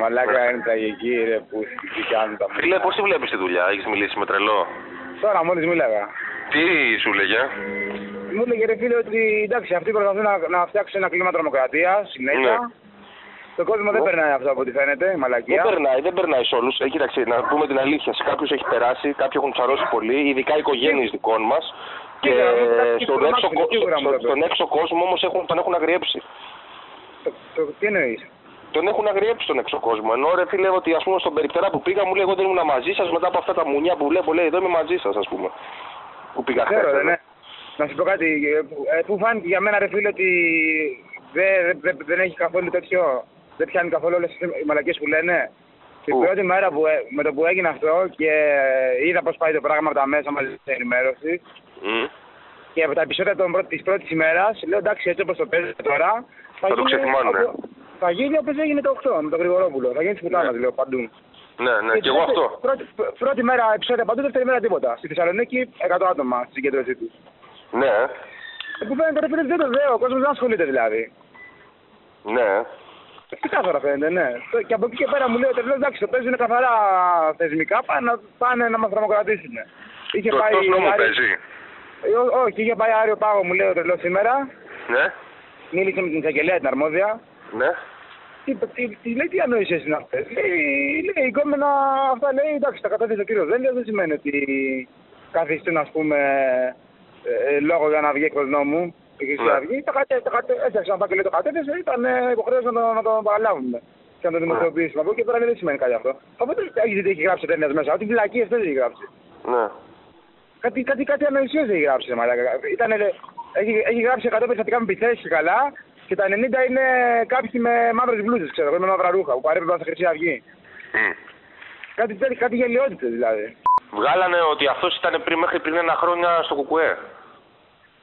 Μαλάκα είναι τραγική ρε που τι κάνουν τα Φίλε, μούτρα. πώς τη βλέπεις τη δουλειά, έχεις μιλήσει με τρελό; Τώρα μόλις μίλαγα. Τι σου λέγε; Μου έλεγε ρε φίλε ότι εντάξει αυτοί προσπαθούν να, να φτιάξουν ένα κλίμα τρομοκρατίας συνέχεια. Ναι. Το κόσμο δεν Ναι. περνάει αυτό από ό,τι φαίνεται, η Δεν μαλακία. περνάει, δεν περνάει σε όλους. Ε, κοίταξε, να πούμε την αλήθεια. Σε κάποιους έχει περάσει, κάποιοι έχουν τσαρώσει πολύ, ειδικά οι οικογένειες δικών μας. Και Σίγουρα, δεν υπάρχει στον σίγουρα, έξω, κο- σίγουρα μου στο- το στον έξω κόσμο όμως τον έχουν αγριέψει. Το, το, τι εννοείς; Τον έχουν αγριέψει στον έξω κόσμο. Ενώ ρε φίλε, ότι ας πούμε στον περιπτερά που πήγα μου λέει: Εγώ δεν ήμουν μαζί σας μετά από αυτά τα μουνιά που βλέπω, λέει: Εδώ είμαι μαζί σας, ας πούμε. Που πήγα χθες. Ξέρω, δεν είναι. Να σου πω κάτι, ε, που- ε, που φάνηκε για μένα ρε φίλε ότι δεν, δεν, δεν έχει καθόλου τέτοιο, δεν πιάνει καθόλου όλες τις μαλακίες που λένε. Την Πού; πρώτη μέρα που, ε- με το που έγινε αυτό και είδα πώς πάει το πράγμα από τα μέσα μαζικής ενημέρωση και από τα επεισόδια των πρώτη, της πρώτης ημέρας, λέω εντάξει έτσι όπως το παίζει τώρα, Θα το ξεθυμάνουνε. Από- θα γίνει όπως έγινε το 8 με τον Γρηγορόπουλο, θα γίνει της πουτάνας Ναι. λέω παντού. Ναι, ναι, και εγώ πρώτη- αυτό. Πρώτη, πρώτη μέρα επεισόδια παντού, δεύτερη μέρα τίποτα. Στη Θεσσαλονίκη 100 άτομα στη συγκέντρωσή τους. Ναι, Ε, Που φαίνεται ρε φίλε δεν το δέω, ο κόσμος δεν ασχολείται δηλαδή. ναι. Τι κάθαρα φαίνεται, ναι. Το- Και από εκεί και πέρα μου λέει ότι εντάξει, το παίζουν καθαρά θεσμικά, πάνε, να- πάνε να μας τρομοκρατήσουν. Είχε Το πάει. εκτό νόμου Άρη- παίζει. Ε, ό- Όχι, είχε πάει Άριο Πάγο, μου λέει ο τρελό σήμερα. Ναι, Μίλησε με την εισαγγελέα την αρμόδια. ναι. Τι, τι, τι λέει, τι ανοήσεις είναι αυτές. Λέει, λέει, η κόμενα αυτά λέει, εντάξει, τα κατάθεσε ο κύριος Δέλιος, δεν σημαίνει ότι καθιστούν, ας πούμε, ε, ε, λόγο για να βγει εκτός νόμου. Η Χρυσή Ναι. Αυγή, τα κατε, τα κατε, έτσι, αν και το κατέθεσε, ήταν ε, υποχρέωση να το, να το παραλάβουμε και να το δημοσιοποιήσουμε. Από εκεί και πέρα λέει, δεν σημαίνει κάτι αυτό. Οπότε έχεις δει τι έχει γράψει ο ταινίας μέσα, ότι φυλακή αυτό έχει γράψει. ναι. Κάτι, κάτι, κάτι ανοησίες έχει γράψει, μαλάκα. Ήτανε, έχει, έχει γράψει 100 περιστατικά με επιθέσεις και καλά και τα 90 είναι κάποιοι με μαύρες μπλούζες, ξέρω εγώ, με μαύρα ρούχα που παρέπεπαν στη Χρυσή Αυγή. Μμ. Κάτι, τέτοιο- κάτι γελιότητες δηλαδή. Βγάλανε ότι αυτός ήταν πριν, μέχρι πριν ένα χρόνια στο Κουκουέ.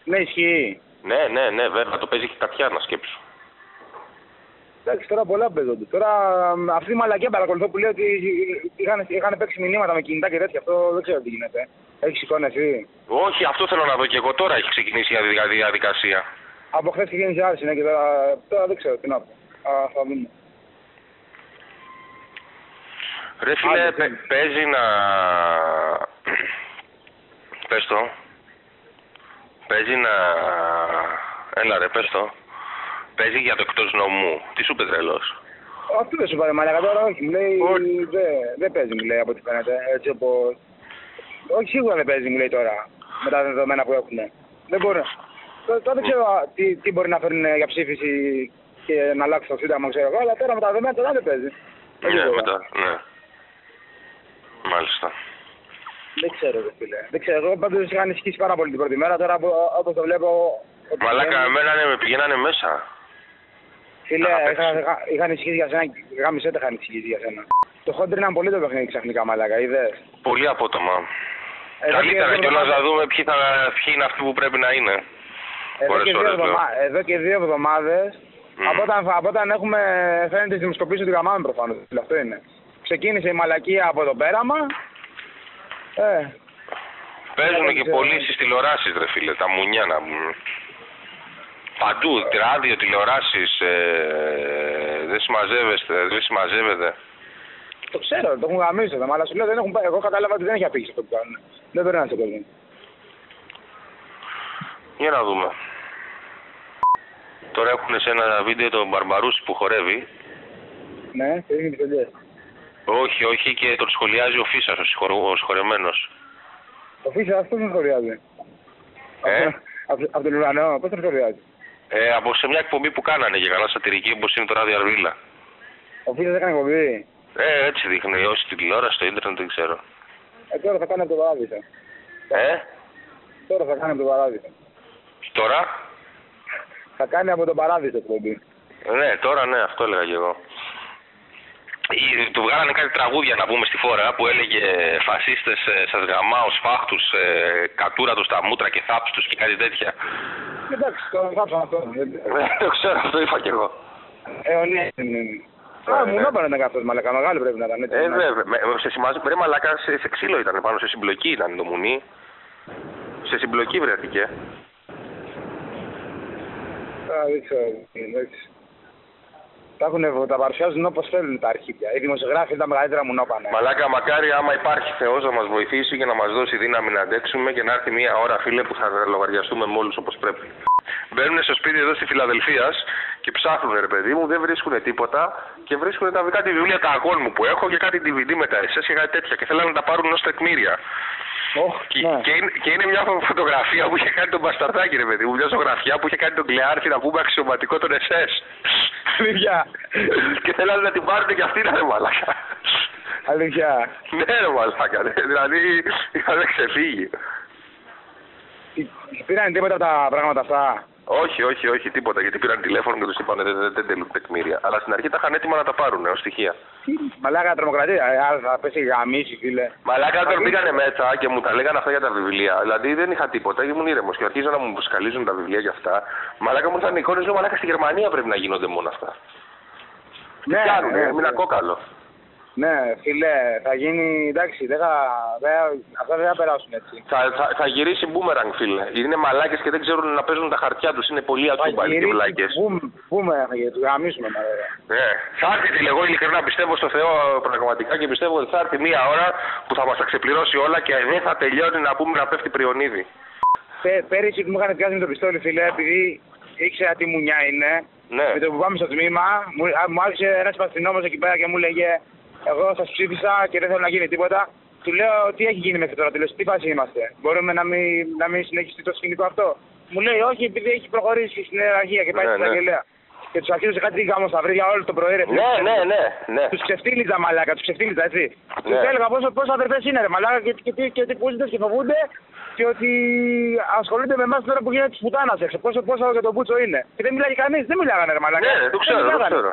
Ναι, ισχύει. Ναι, ναι, ναι, βέβαια. Το παίζει και η Τατιάνα, σκέψου. Εντάξει, τώρα πολλά παίζονται. Τώρα μ, αυτή η μαλακία παρακολουθώ που λέει ότι είχαν, είχαν παίξει μηνύματα με κινητά και τέτοια. Αυτό δεν ξέρω τι γίνεται. Έχει εικόνα εσύ; Όχι, αυτό θέλω να δω και εγώ. Τώρα έχει ξεκινήσει η διαδικα- διαδικασία. Από χθε ξεκίνησε άρση, ναι, και τώρα, τώρα δεν ξέρω τι να πω. Α, θα δούμε. Ρε φίλε, Άντε, παι- τι. παίζει να... Πες το. Παίζει να... Έλα ρε, πες το. Παίζει για το εκτός νόμου. Τι σου είπε τρελός. Αυτό δεν σου πάρε μαλακά τώρα, όχι. Μου λέει Όχι. δεν δεν παίζει, μου λέει από ό,τι φαίνεται. Έτσι όπως... Όχι, σίγουρα δεν παίζει, μου λέει τώρα. Με τα δεδομένα που έχουν. Δεν μπορεί. Τώρα τώρα δεν ξέρω α, τι, τι μπορεί να φέρουν για ψήφιση και να αλλάξει το σύνταγμα, ξέρω εγώ, αλλά τώρα με τα δεδομένα τώρα δεν παίζει. Δεν Ναι, ξέρω. μετά, ναι. Μάλιστα. Δεν ξέρω, ρε φίλε. Δεν ξέρω. Εγώ πάντως είχα ανησυχήσει πάρα πολύ την πρώτη μέρα. Τώρα όπως το βλέπω. ότι Μαλάκα, βγαίνει- εμένα ναι, με πηγαίνανε μέσα. Φίλε, να είχα, παίξεις. είχα, είχα ανησυχήσει για σένα. Γάμισε είχα ανησυχήσει για σένα. Το χόντριναν πολύ το παιχνίδι ξαφνικά, μαλάκα. Είδες; Πολύ απότομα. Εδώ Καλύτερα και δύο κιόλας να εβδομάδες- δούμε ποιοι, θα, ποιοι είναι αυτοί που πρέπει να είναι. Εδώ Ώρες, και, δύο ώρες, εβδομα... εδώ και δύο εβδομάδες. Μμ. Από, όταν, από όταν έχουμε φαίνεται τις δημοσκοπήσεις ότι γαμάμε προφανώς. Αυτό είναι. Ξεκίνησε η μαλακία από το πέραμα. Ε, Παίζουν δεν και ξέρω. πολύ στις τηλεοράσεις ρε φίλε, τα μουνιά να πούμε. Παντού, ράδιο, τηλεοράσεις, ε, δεν συμμαζεύεστε, δεν συμμαζεύεται. το ξέρω, το έχουν γαμίσει εδώ, αλλά σου λέω δεν έχουν πάει. Εγώ κατάλαβα ότι δεν έχει απήχηση αυτό που κάνουν. Δεν περνάνε σε κόσμο. Για να δούμε. Τώρα έχουν σε ένα βίντεο τον Μπαρμπαρούση που χορεύει. Ναι, και είναι τις Όχι, όχι και τον σχολιάζει ο Φίσας, ο, συγχωρε- ο συγχωρεμένος. Ο Φίσας πώς τον σχολιάζει. Ε; Από, από τον ουρανό, πώς τον σχολιάζει; Ε, από σε μια εκπομπή που κάνανε για καλά σατυρική όπως είναι το ράδιο Αρβίλα. Ο Φίσας έκανε εκπομπή. Ε, έτσι δείχνει, όχι στην τηλεόραση, στο ίντερνετ δεν ξέρω. Ε, τώρα θα κάνει από το παράδεισο. Ε, Τώρα θα κάνει από το παράδεισο. Τώρα; Θα κάνει από το παράδεισο εκπομπή. Ναι, τώρα ναι, αυτό έλεγα και εγώ. Ή- Του βγάλανε κάτι τραγούδια να πούμε στη φορά που έλεγε φασίστες ε, σας γαμάω σφάχτους, ε, κατούρα τους στα μούτρα και θάψτους και κάτι τέτοια. Εντάξει, το γράψαμε αυτό. Ναι, το ξέρω, αυτό είπα κι εγώ. Ε, ο ναι, ναι, ναι. Ναι, Α, ναι. μου το έπαιρνε καθώς μαλακά, μεγάλο πρέπει να ήταν έτσι. Ε, ναι. βέβαια. Με- με- Σε σημάζει, ρε μαλάκα, σε, σε ξύλο ήταν πάνω, σε συμπλοκή ήταν το μουνί. Σε συμπλοκή βρέθηκε. Α, δεν ξέρω, εντάξει. Τα, έχουν, τα παρουσιάζουν όπως θέλουν τα αρχίδια. Οι δημοσιογράφοι είναι τα μεγαλύτερα μου νόπανε. Μαλάκα, μακάρι άμα υπάρχει Θεός να μας βοηθήσει και να μας δώσει δύναμη να αντέξουμε και να έρθει μια ώρα, φίλε, που θα λογαριαστούμε με όλους όπως πρέπει. Μπαίνουν στο σπίτι εδώ στη Φιλαδελφίας και ψάχνουν, ρε παιδί μου, δεν βρίσκουν τίποτα και βρίσκουν τα κάτι βιβλία τα αγών μου που έχω και κάτι DVD με τα SS και κάτι τέτοια και θέλουν να τα πάρουν ως τεκμήρια. Oh, Και, ναι. και, είναι, και είναι μια φωτογραφία που είχε κάνει τον Μπαστατάκη, ρε παιδί μου. Μια ζωγραφιά που είχε κάνει τον Κλεάρτη να πούμε αξιωματικό των SS. Αλήθεια. και θέλανε να την πάρουν και αυτοί να ρε μαλάκα. Αλήθεια. ναι, ρε μαλάκα. ναι. Δηλαδή είχαν ξεφύγει. Τι- Πήραν τίποτα από τα πράγματα αυτά; Όχι, όχι, όχι, τίποτα. Γιατί πήραν τηλέφωνο και τους είπαν δεν, δεν, δεν τελούν τεκμήρια. Αλλά στην αρχή τα είχαν έτοιμα να τα πάρουν ως στοιχεία. Τι μαλάκα τρομοκρατία. Ε, άρα θα πέσει γαμίση, φίλε. Μαλάκα όταν Δηλαδή- πήγανε μέσα και μου τα λέγανε αυτά για τα βιβλία. Δηλαδή δεν είχα τίποτα, ήμουν ήρεμος και αρχίζω να μου σκαλίζουν τα βιβλία για αυτά. Μαλάκα μου ήρθαν εικόνε, λέω μαλάκα στη Γερμανία πρέπει να γίνονται μόνο αυτά. Ναι, Κάνουνε, ναι, έμεινα ναι. κόκαλο. Ναι, φίλε, θα γίνει. Εντάξει, δεν θα, δεν, αυτά δεν θα περάσουν έτσι. Θα, θα, θα γυρίσει μπούμεραγκ, φίλε. Είναι μαλάκες και δεν ξέρουν να παίζουν τα χαρτιά τους. Είναι πολύ ατσούμπαλοι και βλάκες. Πούμε, για του γαμίσουμε, μα βέβαια. Ναι. Θα έρθει, φίλε, εγώ ειλικρινά πιστεύω στο Θεό πραγματικά και πιστεύω ότι θα έρθει μία ώρα που θα μας τα ξεπληρώσει όλα και δεν θα τελειώνει να πούμε να πέφτει πριονίδι. Πέ, πέρυσι που μου είχαν πιάσει με το πιστόλι, φίλε, επειδή ήξερα τι μουνιά είναι, Ναι. με το που πάμε στο τμήμα, μου, α, μου άρχισε ένας αστυνόμο εκεί πέρα και μου λέγε Εγώ σας ψήφισα και δεν θέλω να γίνει τίποτα. Του λέω τι έχει γίνει μέχρι τώρα, του λέω, τι φάση είμαστε. Μπορούμε να μην, να μην συνεχιστεί το σκηνικό αυτό; Μου λέει όχι, επειδή έχει προχωρήσει στην ιεραρχία και πάει Ναι, στην ναι. εισαγγελέα. Και τους αρχίζουν σε κάτι γάμο στα βρύδια όλο το πρωί, ρε. Ναι, ναι, ναι, ναι. Τους ξεφτύλιζα μαλάκα, τους ξεφτύλιζα έτσι. Ναι. Τους έλεγα πόσο, πόσο αδερφές είναι ρε μαλάκα και, και, και, και ότι πούζονται και φοβούνται και ότι ασχολούνται με εμάς τώρα που γίνεται της πουτάνας έξω. Πόσο, πόσο για τον Μπούτσο είναι. Και δεν μιλάει κανείς, δεν μιλάγανε ρε μαλάκα. Ναι, το Δεν ξέρω, το μιλάγανε. ξέρω.